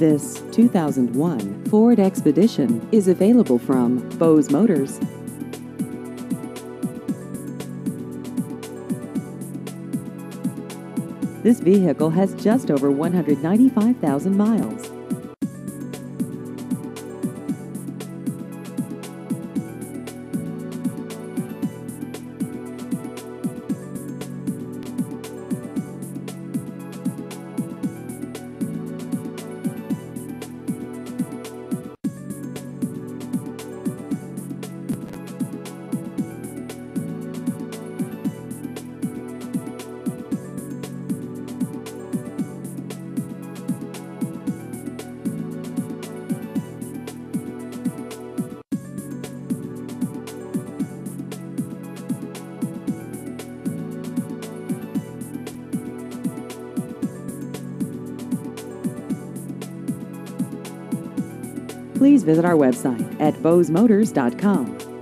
This 2001 Ford Expedition is available from Bose Motors. This vehicle has just over 195,000 miles. Please visit our website at bosemotors.com.